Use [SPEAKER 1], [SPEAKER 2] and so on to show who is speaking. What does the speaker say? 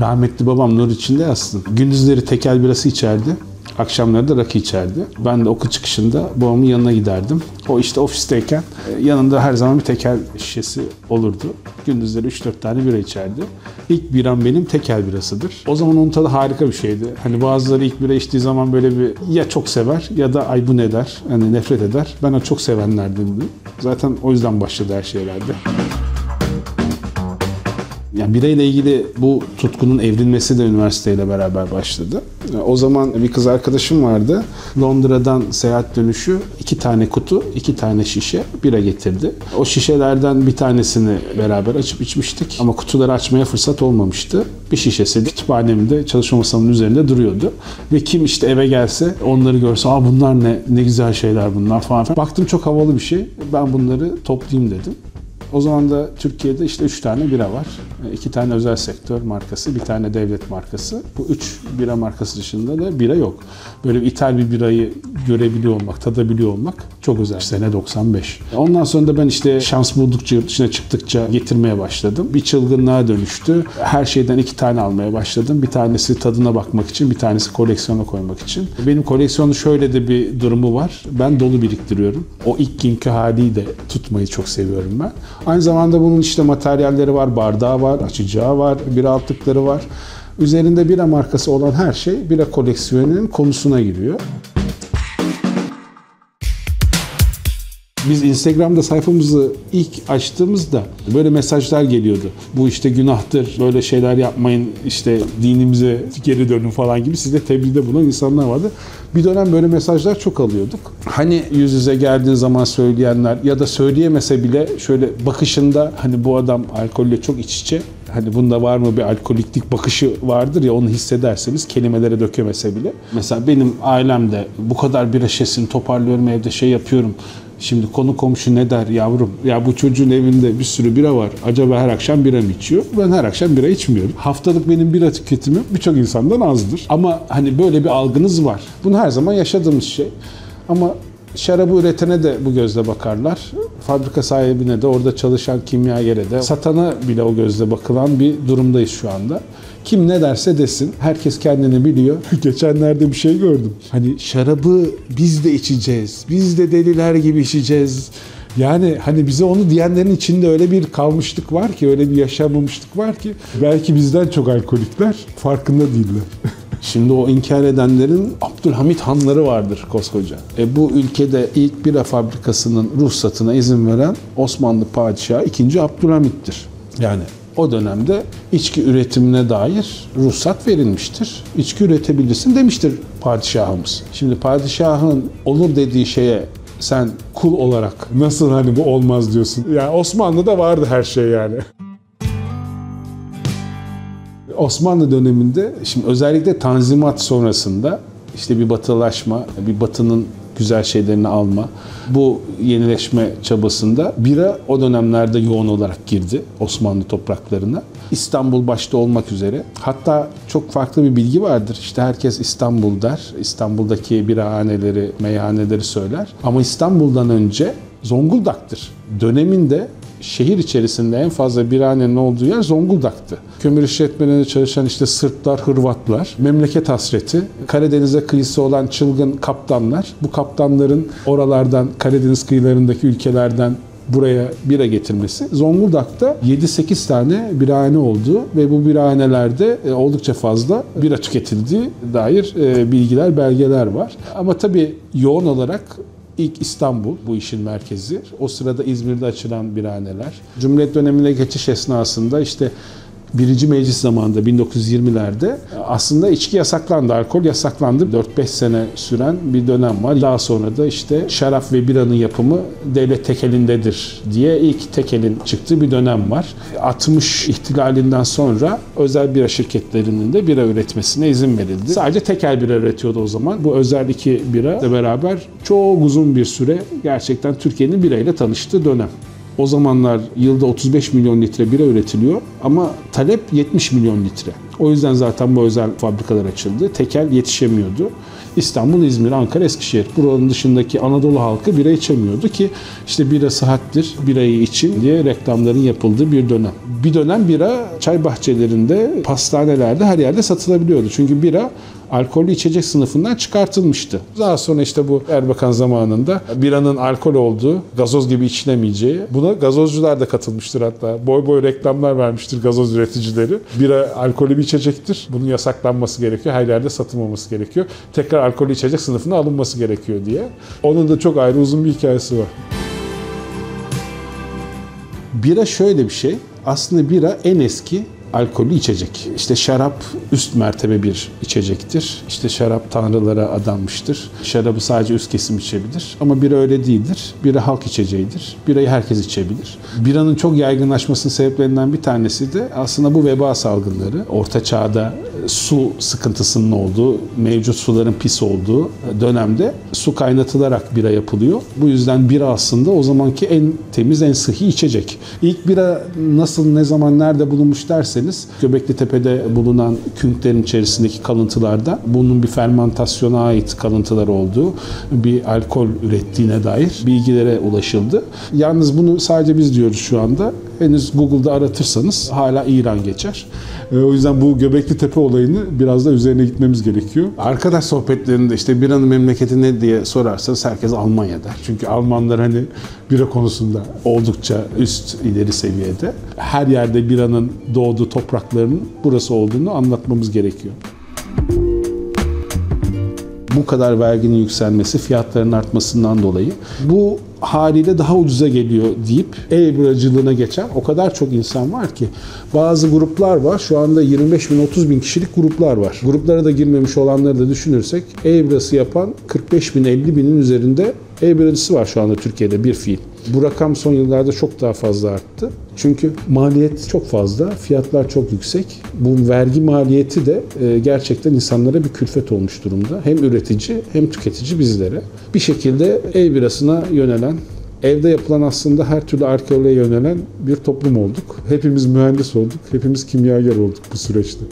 [SPEAKER 1] Rahmetli babam nur içinde yatsın. Gündüzleri tekel birası içerdi. Akşamları da rakı içerdi. Ben de okul çıkışında babamın yanına giderdim. O işte ofisteyken e, yanında her zaman bir tekel şişesi olurdu. Gündüzleri 3-4 tane bira içerdi. İlk biram benim tekel birasıdır. O zaman onun tadı harika bir şeydi. Hani bazıları ilk bira içtiği zaman böyle bir ya çok sever ya da ay bu ne der. Hani nefret eder. Ben o çok sevenlerdendim. Zaten o yüzden başladı her şey herhalde. Yani birayla ilgili bu tutkunun evrilmesi de üniversiteyle beraber başladı. O zaman bir kız arkadaşım vardı. Londra'dan seyahat dönüşü iki tane kutu, iki tane şişe bira getirdi. O şişelerden bir tanesini beraber açıp içmiştik. Ama kutuları açmaya fırsat olmamıştı. Bir şişesi kütüphanemde çalışma masamın üzerinde duruyordu. Ve kim işte eve gelse onları görse aa bunlar ne, ne güzel şeyler bunlar falan. Baktım çok havalı bir şey. Ben bunları toplayayım dedim. O zaman da Türkiye'de işte üç tane bira var. E, iki tane özel sektör markası, bir tane devlet markası. Bu üç bira markası dışında da bira yok. Böyle bir ithal bir birayı görebiliyor olmak, tadabiliyor olmak çok özel. Sene 95. Ondan sonra da ben işte şans buldukça, yurt dışına çıktıkça getirmeye başladım. Bir çılgınlığa dönüştü. Her şeyden iki tane almaya başladım. Bir tanesi tadına bakmak için, bir tanesi koleksiyona koymak için. Benim koleksiyonun şöyle de bir durumu var. Ben dolu biriktiriyorum. O ilk günkü haliyi de tutmayı çok seviyorum ben. Aynı zamanda bunun işte materyalleri var, bardağı var, açacağı var, bir altlıkları var. Üzerinde bira markası olan her şey bira koleksiyonunun konusuna giriyor. Biz Instagram'da sayfamızı ilk açtığımızda böyle mesajlar geliyordu. Bu işte günahtır, böyle şeyler yapmayın, işte dinimize geri dönün falan gibi size tebliğde bulunan insanlar vardı. Bir dönem böyle mesajlar çok alıyorduk. Hani yüz yüze geldiğin zaman söyleyenler ya da söyleyemese bile şöyle bakışında hani bu adam alkolle çok iç içe hani bunda var mı bir alkoliklik bakışı vardır ya onu hissederseniz kelimelere dökemese bile. Mesela benim ailemde bu kadar bir şişesini toparlıyorum evde şey yapıyorum. Şimdi konu komşu ne der yavrum? Ya bu çocuğun evinde bir sürü bira var. Acaba her akşam bira mı içiyor? Ben her akşam bira içmiyorum. Haftalık benim bira tüketimim birçok insandan azdır. Ama hani böyle bir algınız var. Bunu her zaman yaşadığımız şey. Ama şarabı üretene de bu gözle bakarlar. Fabrika sahibine de orada çalışan kimyagere de satana bile o gözle bakılan bir durumdayız şu anda. Kim ne derse desin. Herkes kendini biliyor. Geçenlerde bir şey gördüm. Hani şarabı biz de içeceğiz. Biz de deliler gibi içeceğiz. Yani hani bize onu diyenlerin içinde öyle bir kalmışlık var ki, öyle bir yaşamamışlık var ki belki bizden çok alkolikler farkında değiller. Şimdi o inkar edenlerin Abdülhamit hanları vardır koskoca. E bu ülkede ilk bira fabrikasının ruhsatına izin veren Osmanlı padişahı 2. Abdülhamit'tir. Yani o dönemde içki üretimine dair ruhsat verilmiştir. İçki üretebilirsin demiştir padişahımız. Şimdi padişahın olur dediği şeye sen kul olarak nasıl hani bu olmaz diyorsun. Yani Osmanlı'da vardı her şey yani. Osmanlı döneminde şimdi özellikle Tanzimat sonrasında işte bir batılaşma, bir batının güzel şeylerini alma. Bu yenileşme çabasında bira o dönemlerde yoğun olarak girdi Osmanlı topraklarına. İstanbul başta olmak üzere. Hatta çok farklı bir bilgi vardır. İşte herkes İstanbul der. İstanbul'daki birahaneleri, meyhaneleri söyler. Ama İstanbul'dan önce Zonguldak'tır. Döneminde şehir içerisinde en fazla birhanenin olduğu yer Zonguldak'tı. Kömür işletmelerinde çalışan işte Sırplar, Hırvatlar, memleket hasreti, Karadeniz'e kıyısı olan çılgın kaptanlar, bu kaptanların oralardan, Karadeniz kıyılarındaki ülkelerden buraya bira getirmesi. Zonguldak'ta 7-8 tane birahane oldu ve bu birahanelerde e, oldukça fazla bira tüketildiği dair e, bilgiler, belgeler var. Ama tabii yoğun olarak İlk İstanbul bu işin merkezi. O sırada İzmir'de açılan birhaneler. Cumhuriyet dönemine geçiş esnasında işte birinci meclis zamanında 1920'lerde aslında içki yasaklandı, alkol yasaklandı. 4-5 sene süren bir dönem var. Daha sonra da işte şarap ve biranın yapımı devlet tekelindedir diye ilk tekelin çıktığı bir dönem var. 60 ihtilalinden sonra özel bira şirketlerinin de bira üretmesine izin verildi. Sadece tekel bira üretiyordu o zaman. Bu özel iki bira ile beraber çok uzun bir süre gerçekten Türkiye'nin birayla tanıştığı dönem. O zamanlar yılda 35 milyon litre bira üretiliyor ama talep 70 milyon litre. O yüzden zaten bu özel fabrikalar açıldı. Tekel yetişemiyordu. İstanbul, İzmir, Ankara, Eskişehir. Buranın dışındaki Anadolu halkı bira içemiyordu ki işte bira sıhhattir, birayı için diye reklamların yapıldığı bir dönem. Bir dönem bira çay bahçelerinde, pastanelerde her yerde satılabiliyordu. Çünkü bira alkollü içecek sınıfından çıkartılmıştı. Daha sonra işte bu Erbakan zamanında biranın alkol olduğu, gazoz gibi içilemeyeceği, buna gazozcular da katılmıştır hatta. Boy boy reklamlar vermiştir gazoz üreticileri. Bira alkolü bir içecektir. Bunun yasaklanması gerekiyor. Her yerde satılmaması gerekiyor. Tekrar alkolü içecek sınıfına alınması gerekiyor diye. Onun da çok ayrı uzun bir hikayesi var. Bira şöyle bir şey. Aslında bira en eski alkollü içecek. İşte şarap üst mertebe bir içecektir. İşte şarap tanrılara adanmıştır. Şarabı sadece üst kesim içebilir. Ama bira öyle değildir. Bira halk içeceğidir. Birayı herkes içebilir. Biranın çok yaygınlaşmasının sebeplerinden bir tanesi de aslında bu veba salgınları. Orta çağda su sıkıntısının olduğu, mevcut suların pis olduğu dönemde su kaynatılarak bira yapılıyor. Bu yüzden bira aslında o zamanki en temiz, en sıhhi içecek. İlk bira nasıl, ne zaman, nerede bulunmuş derseniz Göbekli Tepe'de bulunan künklerin içerisindeki kalıntılarda bunun bir fermentasyona ait kalıntılar olduğu, bir alkol ürettiğine dair bilgilere ulaşıldı. Yalnız bunu sadece biz diyoruz şu anda. Henüz Google'da aratırsanız hala İran geçer. E, o yüzden bu Göbekli Tepe olayını biraz da üzerine gitmemiz gerekiyor. Arkadaş sohbetlerinde işte biranın memleketi ne diye sorarsanız herkes Almanya der. Çünkü Almanlar hani bira konusunda oldukça üst ileri seviyede. Her yerde biranın doğduğu topraklarının burası olduğunu anlatmamız gerekiyor bu kadar verginin yükselmesi, fiyatların artmasından dolayı bu haliyle daha ucuza geliyor deyip e-biracılığına geçen o kadar çok insan var ki bazı gruplar var. Şu anda 25 bin 30 bin kişilik gruplar var. Gruplara da girmemiş olanları da düşünürsek e-birası yapan 45 bin 50 binin üzerinde e-biracısı var şu anda Türkiye'de bir fiil. Bu rakam son yıllarda çok daha fazla arttı. Çünkü maliyet çok fazla, fiyatlar çok yüksek. Bu vergi maliyeti de e, gerçekten insanlara bir külfet olmuş durumda. Hem üretici hem tüketici bizlere. Bir şekilde ev birasına yönelen evde yapılan aslında her türlü arkeolojiye yönelen bir toplum olduk. Hepimiz mühendis olduk, hepimiz kimyager olduk bu süreçte.